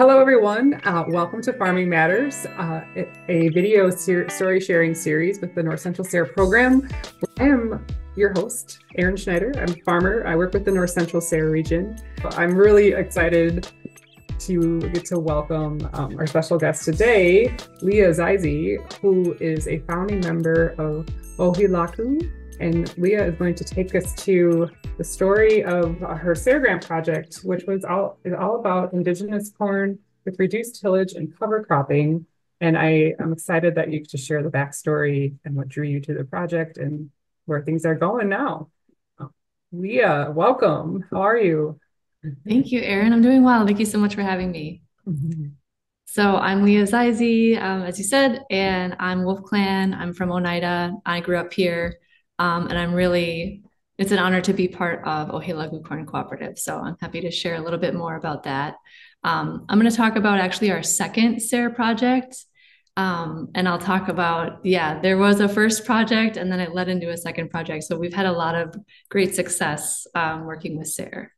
Hello, everyone. Uh, welcome to Farming Matters, uh, a video ser- story sharing series with the North Central SARE program. I am your host, Erin Schneider. I'm a farmer. I work with the North Central SARE region. I'm really excited to get to welcome um, our special guest today, Lea Zeise, who is a founding member of Ohe·láku. And Lea is going to take us to the story of her SARE grant project, which was all is all about indigenous corn with reduced tillage and cover cropping. And I am excited that you to share the backstory and what drew you to the project and where things are going now. Lea, welcome. How are you? Thank you, Erin. I'm doing well. Thank you so much for having me. Mm-hmm. So I'm Lea Zeise, um, as you said, and I'm Wolf Clan. I'm from Oneida. I grew up here, um, and I'm really it's an honor to be part of Ohe·láku Corn Cooperative. So I'm happy to share a little bit more about that. Um, I'm going to talk about actually our second SARE project. Um, and I'll talk about, yeah, there was a first project and then it led into a second project. So we've had a lot of great success um, working with SARE.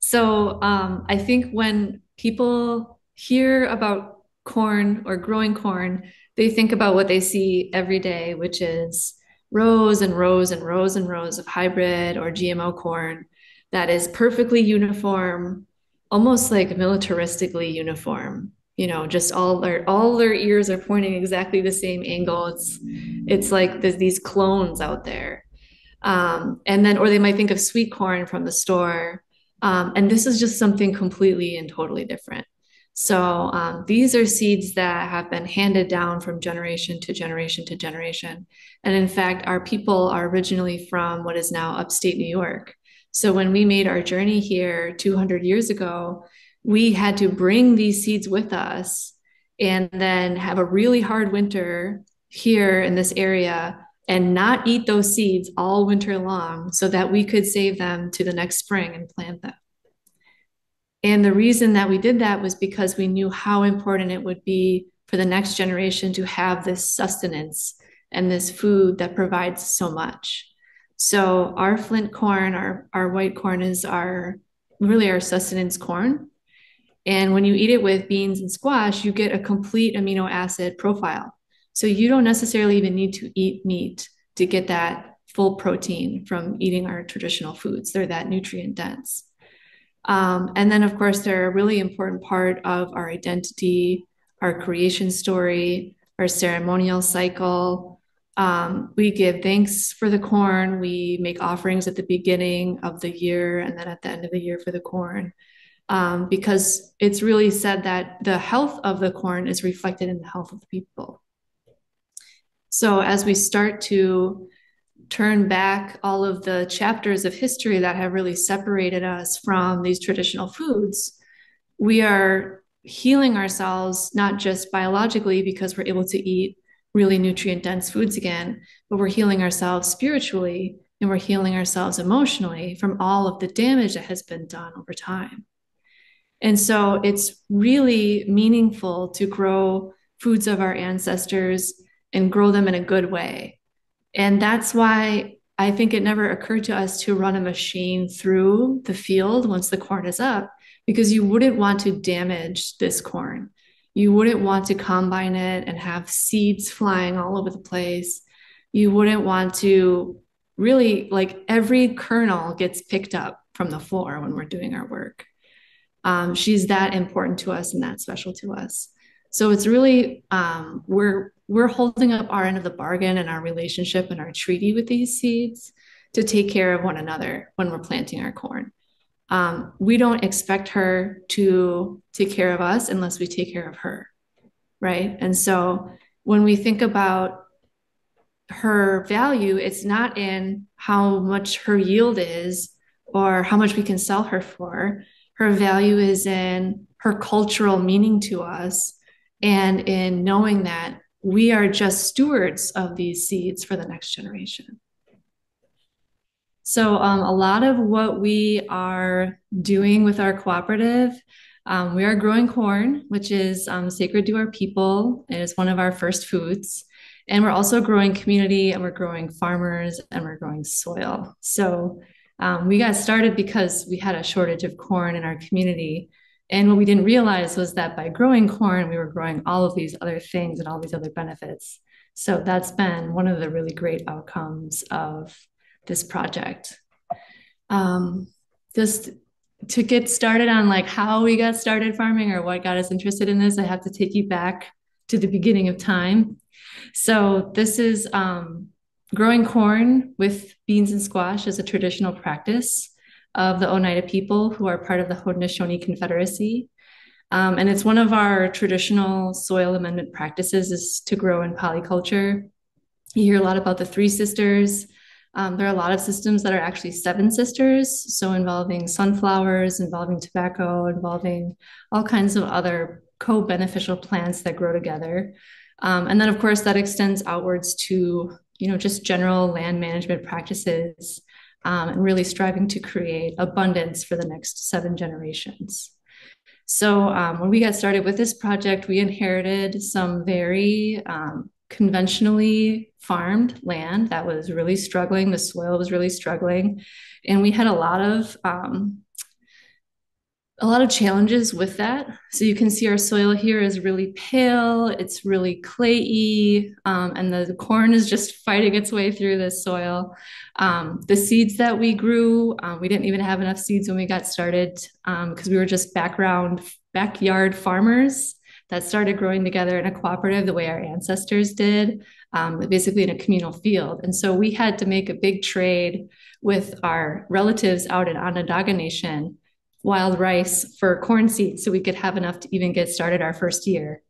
So um, I think when people hear about corn or growing corn, they think about what they see every day, which is rows and rows and rows and rows of hybrid or GMO corn that is perfectly uniform, almost like militaristically uniform. You know, just all their all their ears are pointing exactly the same angle. It's it's like there's these clones out there. Um, and then, or they might think of sweet corn from the store. Um, and this is just something completely and totally different. So um, these are seeds that have been handed down from generation to generation to generation. And in fact, our people are originally from what is now upstate New York. So when we made our journey here 200 years ago, we had to bring these seeds with us and then have a really hard winter here in this area and not eat those seeds all winter long so that we could save them to the next spring and plant them. And the reason that we did that was because we knew how important it would be for the next generation to have this sustenance and this food that provides so much. So our flint corn, our, our white corn is our really our sustenance corn. And when you eat it with beans and squash, you get a complete amino acid profile. So you don't necessarily even need to eat meat to get that full protein from eating our traditional foods. They're that nutrient dense. Um, and then, of course, they're a really important part of our identity, our creation story, our ceremonial cycle. Um, we give thanks for the corn. We make offerings at the beginning of the year and then at the end of the year for the corn. Um, because it's really said that the health of the corn is reflected in the health of the people. So, as we start to turn back all of the chapters of history that have really separated us from these traditional foods, we are healing ourselves not just biologically because we're able to eat really nutrient dense foods again, but we're healing ourselves spiritually and we're healing ourselves emotionally from all of the damage that has been done over time. And so it's really meaningful to grow foods of our ancestors and grow them in a good way and that's why I think it never occurred to us to run a machine through the field once the corn is up, because you wouldn't want to damage this corn. You wouldn't want to combine it and have seeds flying all over the place. You wouldn't want to really, like, every kernel gets picked up from the floor when we're doing our work. Um, she's that important to us and that special to us. So it's really, um, we're we're holding up our end of the bargain and our relationship and our treaty with these seeds to take care of one another when we're planting our corn. Um, we don't expect her to take care of us unless we take care of her, right? And so when we think about her value, it's not in how much her yield is or how much we can sell her for. Her value is in her cultural meaning to us and in knowing that we are just stewards of these seeds for the next generation. So, um, a lot of what we are doing with our cooperative, um, we are growing corn, which is um, sacred to our people. It is one of our first foods. And we're also growing community and we're growing farmers and we're growing soil. So, um, we got started because we had a shortage of corn in our community. And what we didn't realize was that by growing corn, we were growing all of these other things and all these other benefits. So that's been one of the really great outcomes of this project. Um, just to get started on like how we got started farming or what got us interested in this, I have to take you back to the beginning of time. So this is um, growing corn with beans and squash as a traditional practice of the Oneida people who are part of the Haudenosaunee Confederacy. Um, and it's one of our traditional soil amendment practices is to grow in polyculture. You hear a lot about the three sisters. Um, there are a lot of systems that are actually seven sisters, so involving sunflowers, involving tobacco, involving all kinds of other co-beneficial plants that grow together. Um, and then, of course, that extends outwards to you know just general land management practices um, and really striving to create abundance for the next seven generations. So um, when we got started with this project, we inherited some very um, conventionally farmed land that was really struggling. The soil was really struggling, and we had a lot of um, a lot of challenges with that. So you can see our soil here is really pale, it's really clayey, um, and the, corn is just fighting its way through this soil. Um, the seeds that we grew, um, we didn't even have enough seeds when we got started because um, we were just background backyard farmers that started growing together in a cooperative the way our ancestors did, um, basically in a communal field. And so we had to make a big trade with our relatives out in Onondaga Nation wild rice for corn seeds so we could have enough to even get started our first year.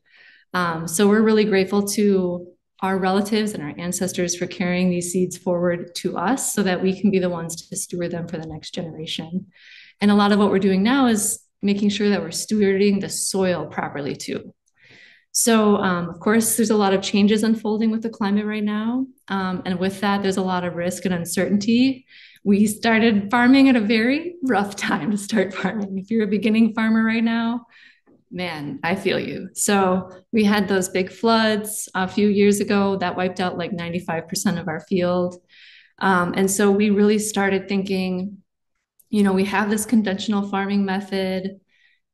Um, so we're really grateful to our relatives and our ancestors for carrying these seeds forward to us so that we can be the ones to steward them for the next generation. And a lot of what we're doing now is making sure that we're stewarding the soil properly too. So, um, of course, there's a lot of changes unfolding with the climate right now. Um, and with that, there's a lot of risk and uncertainty we started farming at a very rough time to start farming. If you're a beginning farmer right now, man, I feel you. So we had those big floods a few years ago that wiped out like 95% of our field. Um, and so we really started thinking, you know, we have this conventional farming method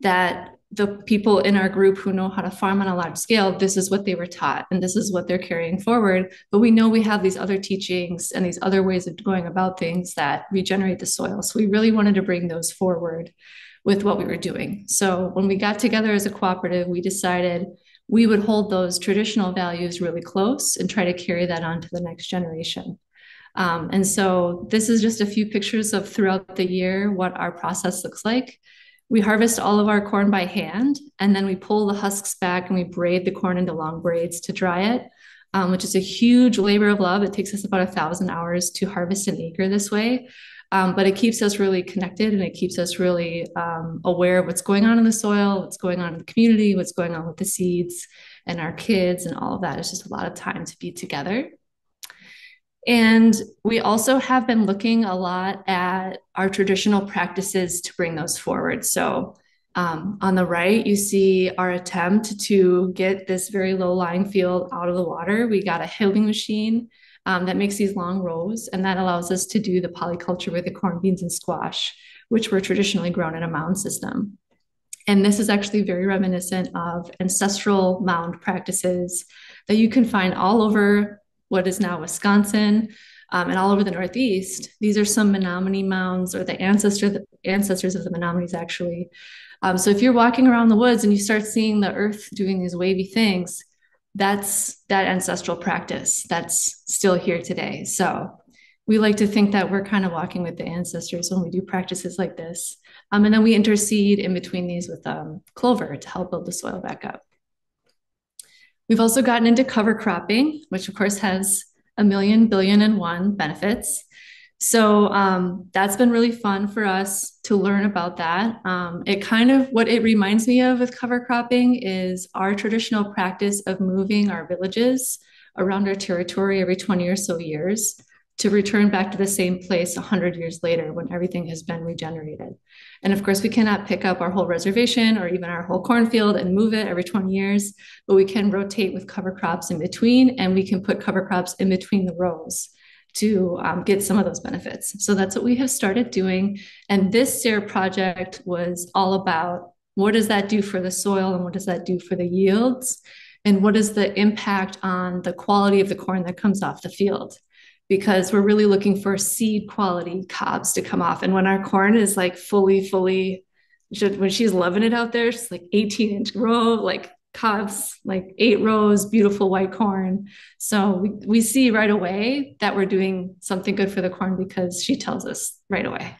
that the people in our group who know how to farm on a large scale, this is what they were taught and this is what they're carrying forward. But we know we have these other teachings and these other ways of going about things that regenerate the soil. So we really wanted to bring those forward with what we were doing. So when we got together as a cooperative, we decided we would hold those traditional values really close and try to carry that on to the next generation. Um, and so this is just a few pictures of throughout the year what our process looks like we harvest all of our corn by hand and then we pull the husks back and we braid the corn into long braids to dry it um, which is a huge labor of love. It takes us about a thousand hours to harvest an acre this way um, but it keeps us really connected and it keeps us really um, aware of what's going on in the soil what's going on in the community what's going on with the seeds and our kids and all of that. It's just a lot of time to be together and we also have been looking a lot at our traditional practices to bring those forward. So, um, on the right, you see our attempt to get this very low lying field out of the water. We got a hilling machine um, that makes these long rows, and that allows us to do the polyculture with the corn, beans, and squash, which were traditionally grown in a mound system. And this is actually very reminiscent of ancestral mound practices that you can find all over what is now Wisconsin, um, and all over the Northeast. These are some Menominee mounds, or the ancestor the ancestors of the Menominees, actually. Um, so if you're walking around the woods and you start seeing the earth doing these wavy things, that's that ancestral practice that's still here today. So we like to think that we're kind of walking with the ancestors when we do practices like this. Um, and then we intercede in between these with um, clover to help build the soil back up. We've also gotten into cover cropping, which of course has a million billion and one benefits. So um, that's been really fun for us to learn about that. Um, it kind of what it reminds me of with cover cropping is our traditional practice of moving our villages around our territory every 20 or so years to return back to the same place 100 years later when everything has been regenerated. And of course, we cannot pick up our whole reservation or even our whole cornfield and move it every 20 years, but we can rotate with cover crops in between, and we can put cover crops in between the rows to um, get some of those benefits. So that's what we have started doing. And this SARE project was all about what does that do for the soil and what does that do for the yields? And what is the impact on the quality of the corn that comes off the field? Because we're really looking for seed quality cobs to come off. And when our corn is like fully, fully, when she's loving it out there, she's like 18 inch row, like cobs, like eight rows, beautiful white corn. So we, we see right away that we're doing something good for the corn because she tells us right away.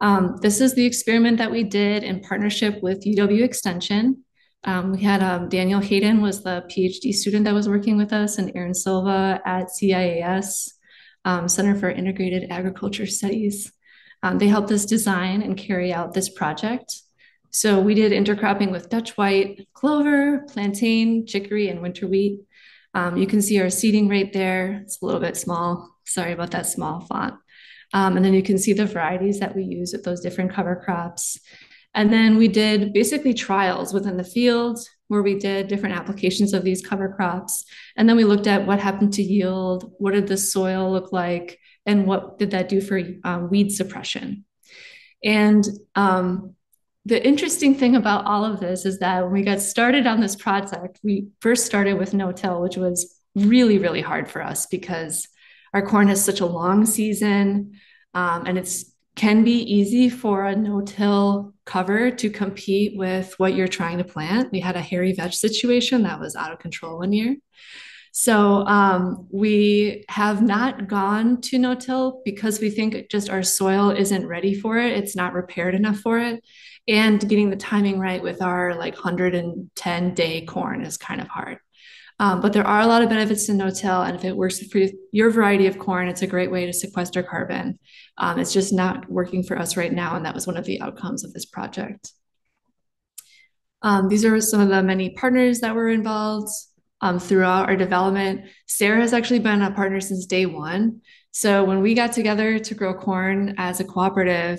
Um, this is the experiment that we did in partnership with UW Extension. Um, we had um, Daniel Hayden was the PhD student that was working with us, and Erin Silva at CIAS, um, Center for Integrated Agriculture Studies. Um, they helped us design and carry out this project. So we did intercropping with Dutch white, clover, plantain, chicory, and winter wheat. Um, you can see our seeding rate there. It's a little bit small. Sorry about that small font. Um, and then you can see the varieties that we use with those different cover crops. And then we did basically trials within the field where we did different applications of these cover crops. And then we looked at what happened to yield, what did the soil look like, and what did that do for um, weed suppression. And um, the interesting thing about all of this is that when we got started on this project, we first started with no-till, which was really, really hard for us because our corn has such a long season, um, and it's can be easy for a no-till cover to compete with what you're trying to plant. We had a hairy vetch situation that was out of control one year. So um, we have not gone to no-till because we think just our soil isn't ready for it. It's not repaired enough for it. And getting the timing right with our like 110 day corn is kind of hard. Um, but there are a lot of benefits to no-till, and if it works for your variety of corn, it's a great way to sequester carbon. Um, it's just not working for us right now, and that was one of the outcomes of this project. Um, these are some of the many partners that were involved um, throughout our development. SARE has actually been a partner since day one. So when we got together to grow corn as a cooperative,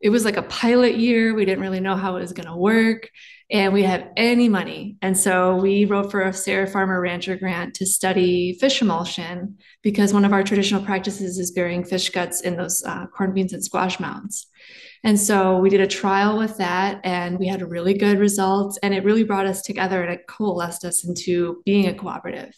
it was like a pilot year. We didn't really know how it was going to work and we have any money. And so we wrote for a SARE Farmer Rancher grant to study fish emulsion because one of our traditional practices is burying fish guts in those uh, corn beans and squash mounds. And so we did a trial with that and we had really good results. And it really brought us together and it coalesced us into being a cooperative.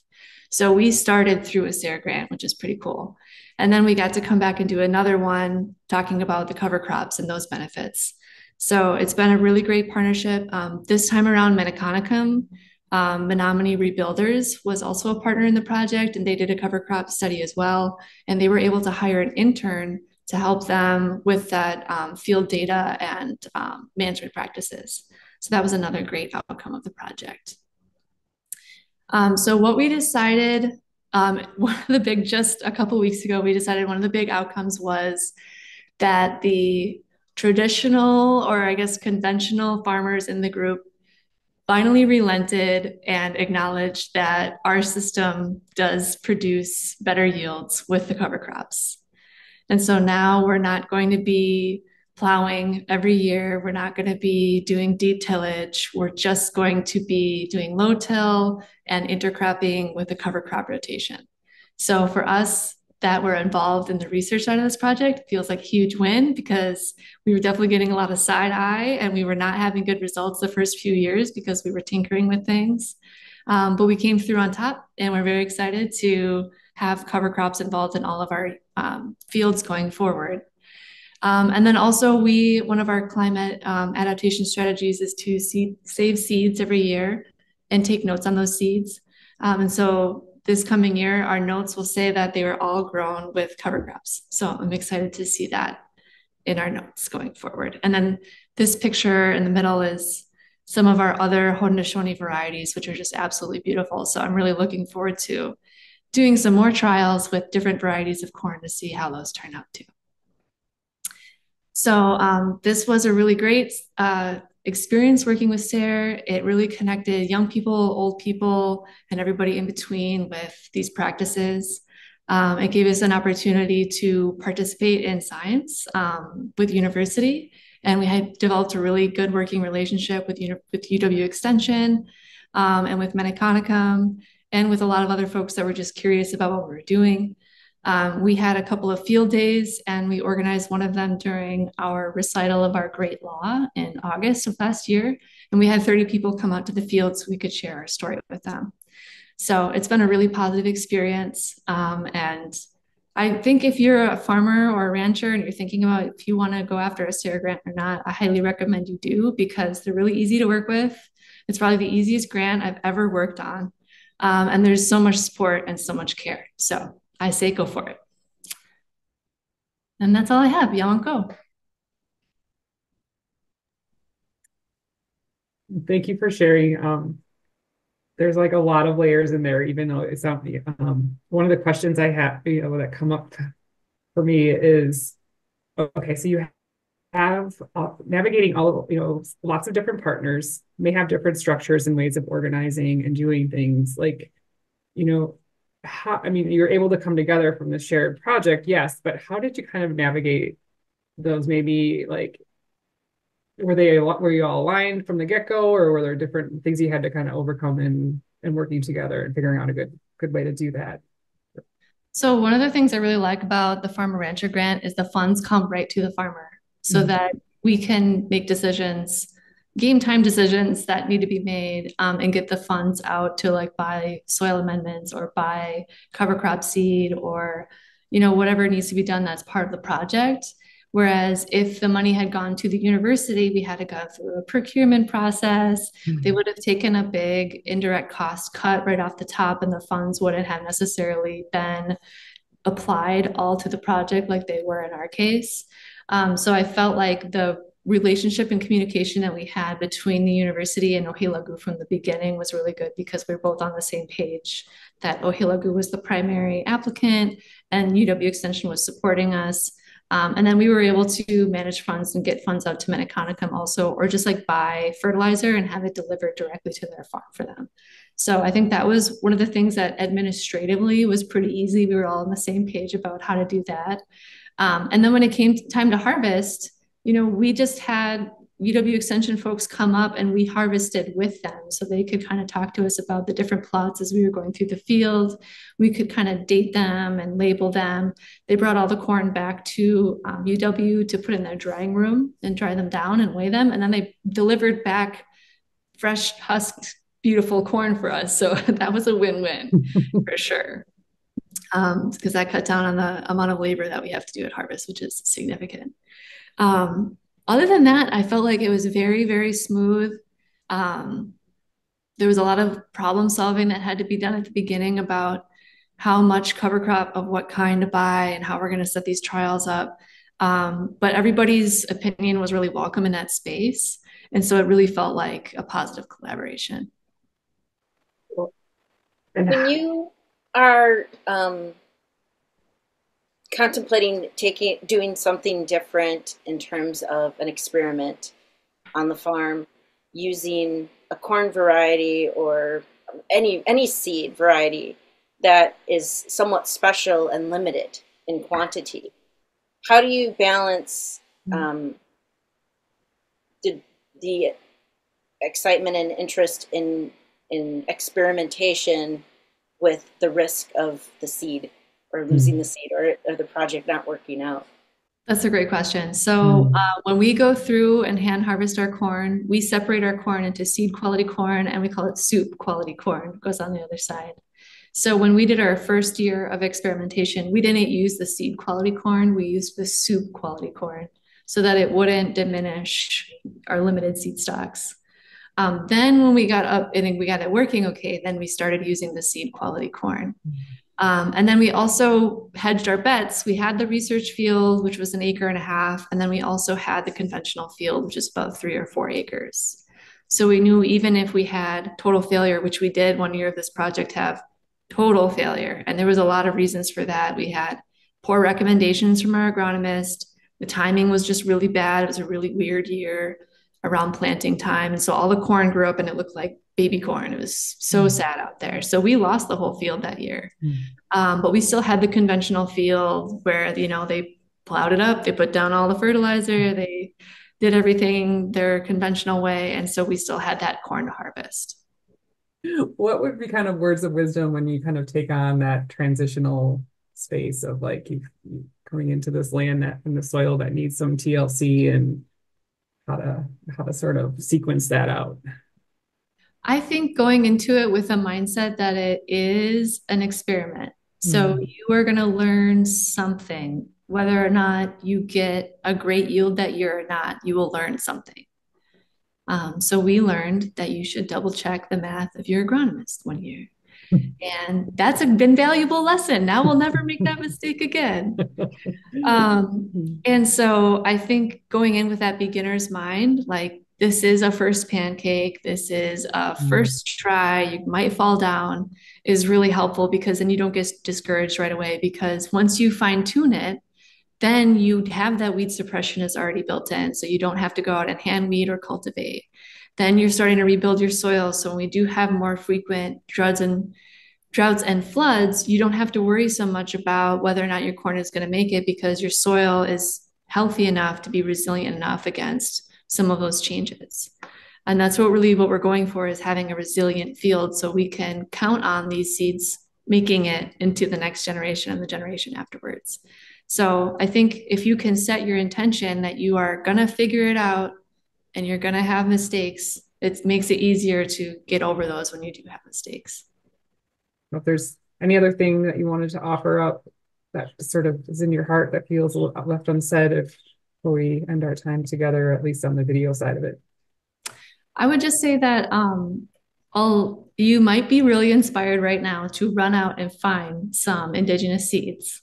So we started through a SARE grant, which is pretty cool. And then we got to come back and do another one talking about the cover crops and those benefits. So it's been a really great partnership. Um, this time around, Menīkānaehkem, um, Menominee Rebuilders was also a partner in the project, and they did a cover crop study as well. And they were able to hire an intern to help them with that um, field data and um, management practices. So that was another great outcome of the project. Um, so what we decided, um, one of the big, just a couple weeks ago, we decided one of the big outcomes was that the traditional or I guess conventional farmers in the group finally relented and acknowledged that our system does produce better yields with the cover crops. And so now we're not going to be plowing every year. We're not going to be doing deep tillage. We're just going to be doing low till and intercropping with a cover crop rotation. So for us, that were involved in the research side of this project feels like a huge win because we were definitely getting a lot of side eye and we were not having good results the first few years because we were tinkering with things. Um, but we came through on top and we're very excited to have cover crops involved in all of our um, fields going forward. Um, and then also we, one of our climate um, adaptation strategies is to seed, save seeds every year and take notes on those seeds. Um, and so this coming year, our notes will say that they were all grown with cover crops. So I'm excited to see that in our notes going forward. And then this picture in the middle is some of our other Haudenosaunee varieties, which are just absolutely beautiful. So I'm really looking forward to doing some more trials with different varieties of corn to see how those turn out too. So um, this was a really great uh, experience working with SARE. It really connected young people, old people, and everybody in between with these practices. Um, it gave us an opportunity to participate in science um, with university, and we had developed a really good working relationship with, with UW Extension um, and with Menīkānaehkem and with a lot of other folks that were just curious about what we were doing. Um, we had a couple of field days and we organized one of them during our recital of our great law in August of last year. And we had 30 people come out to the field so we could share our story with them. So it's been a really positive experience. Um, and I think if you're a farmer or a rancher and you're thinking about if you want to go after a SARE grant or not, I highly recommend you do because they're really easy to work with. It's probably the easiest grant I've ever worked on. Um, and there's so much support and so much care. So I say go for it. And that's all I have. Y'all go. Thank you for sharing. Um, there's like a lot of layers in there, even though it's not um, one of the questions I have, you know, that come up for me is, okay, so you have uh, navigating all you know, lots of different partners may have different structures and ways of organizing and doing things like, you know, how, I mean, you're able to come together from the shared project, yes, but how did you kind of navigate those maybe like were they were you all aligned from the get-go or were there different things you had to kind of overcome in and working together and figuring out a good good way to do that so one of the things i really like about the farmer rancher grant is the funds come right to the farmer so mm-hmm. that we can make decisions game time decisions that need to be made um, and get the funds out to like buy soil amendments or buy cover crop seed or you know whatever needs to be done that's part of the project Whereas if the money had gone to the university, we had to go through a procurement process. Mm-hmm. They would have taken a big indirect cost cut right off the top, and the funds wouldn't have necessarily been applied all to the project like they were in our case. Um, so I felt like the relationship and communication that we had between the university and Ohe·láku from the beginning was really good because we are both on the same page that Ohe·láku was the primary applicant and UW Extension was supporting us. Um, and then we were able to manage funds and get funds out to Menīkānaehkem also, or just like buy fertilizer and have it delivered directly to their farm for them. So I think that was one of the things that administratively was pretty easy. We were all on the same page about how to do that. Um, and then when it came time to harvest, you know, we just had UW Extension folks come up and we harvested with them so they could kind of talk to us about the different plots as we were going through the field. We could kind of date them and label them. They brought all the corn back to um, UW to put in their drying room and dry them down and weigh them. And then they delivered back fresh husked, beautiful corn for us. So that was a win win for sure. Because um, that cut down on the amount of labor that we have to do at harvest, which is significant. Um, other than that, I felt like it was very, very smooth. Um, there was a lot of problem solving that had to be done at the beginning about how much cover crop of what kind to buy and how we're going to set these trials up. Um, but everybody's opinion was really welcome in that space. And so it really felt like a positive collaboration. When you are um, contemplating taking doing something different in terms of an experiment on the farm using a corn variety or any any seed variety that is somewhat special and limited in quantity how do you balance mm-hmm. um, the, the excitement and interest in in experimentation with the risk of the seed or losing the seed or, or the project not working out? That's a great question. So, hmm. uh, when we go through and hand harvest our corn, we separate our corn into seed quality corn and we call it soup quality corn, it goes on the other side. So, when we did our first year of experimentation, we didn't use the seed quality corn, we used the soup quality corn so that it wouldn't diminish our limited seed stocks. Um, then, when we got up and we got it working okay, then we started using the seed quality corn. Um, and then we also hedged our bets. We had the research field, which was an acre and a half. And then we also had the conventional field, which is about three or four acres. So we knew even if we had total failure, which we did one year of this project have total failure. And there was a lot of reasons for that. We had poor recommendations from our agronomist. The timing was just really bad. It was a really weird year around planting time. And so all the corn grew up and it looked like baby corn. It was so mm. sad out there. So we lost the whole field that year. Mm. Um, but we still had the conventional field where, you know, they plowed it up, they put down all the fertilizer, mm. they did everything their conventional way. And so we still had that corn to harvest. What would be kind of words of wisdom when you kind of take on that transitional space of like you, you coming into this land that in the soil that needs some TLC and how to how to sort of sequence that out. I think going into it with a mindset that it is an experiment. So mm. you are going to learn something, whether or not you get a great yield that year or not, you will learn something. Um, so we learned that you should double check the math of your agronomist one year. And that's a been valuable lesson. Now we'll never make that mistake again. Um, and so I think going in with that beginner's mind, like this is a first pancake, this is a mm. first try, you might fall down, is really helpful because then you don't get discouraged right away. Because once you fine tune it, then you have that weed suppression is already built in. So you don't have to go out and hand weed or cultivate. Then you're starting to rebuild your soil. So when we do have more frequent droughts and droughts and floods, you don't have to worry so much about whether or not your corn is going to make it because your soil is healthy enough to be resilient enough against some of those changes. And that's what really what we're going for is having a resilient field so we can count on these seeds making it into the next generation and the generation afterwards. So I think if you can set your intention that you are going to figure it out and you're going to have mistakes, it makes it easier to get over those when you do have mistakes. If there's any other thing that you wanted to offer up that sort of is in your heart that feels left unsaid, if we end our time together, at least on the video side of it? I would just say that um, all you might be really inspired right now to run out and find some indigenous seeds.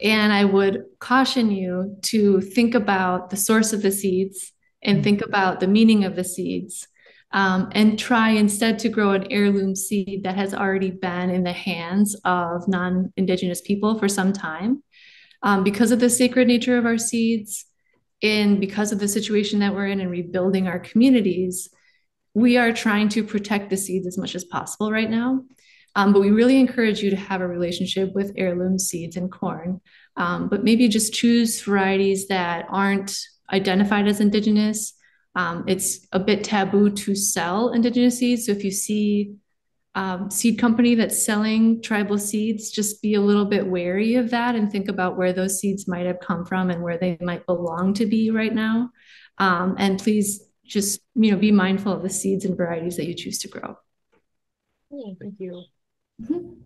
And I would caution you to think about the source of the seeds and think about the meaning of the seeds. Um, and try instead to grow an heirloom seed that has already been in the hands of non Indigenous people for some time. Um, because of the sacred nature of our seeds, and because of the situation that we're in and rebuilding our communities, we are trying to protect the seeds as much as possible right now. Um, but we really encourage you to have a relationship with heirloom seeds and corn. Um, but maybe just choose varieties that aren't identified as indigenous. Um, it's a bit taboo to sell indigenous seeds. So if you see um, seed company that's selling tribal seeds, just be a little bit wary of that and think about where those seeds might have come from and where they might belong to be right now. Um, and please just you know be mindful of the seeds and varieties that you choose to grow. Thank you. Mm-hmm.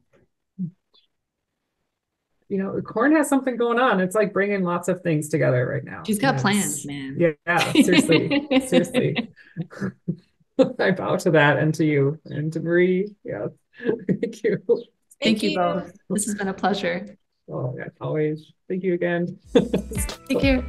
You know, corn has something going on. It's like bringing lots of things together right now. She's got plans, man. Yeah, seriously, seriously. I bow to that and to you and to Marie. Yeah. Thank you. Thank, Thank you both. This has been a pleasure. Oh, yeah, always. Thank you again. Take care.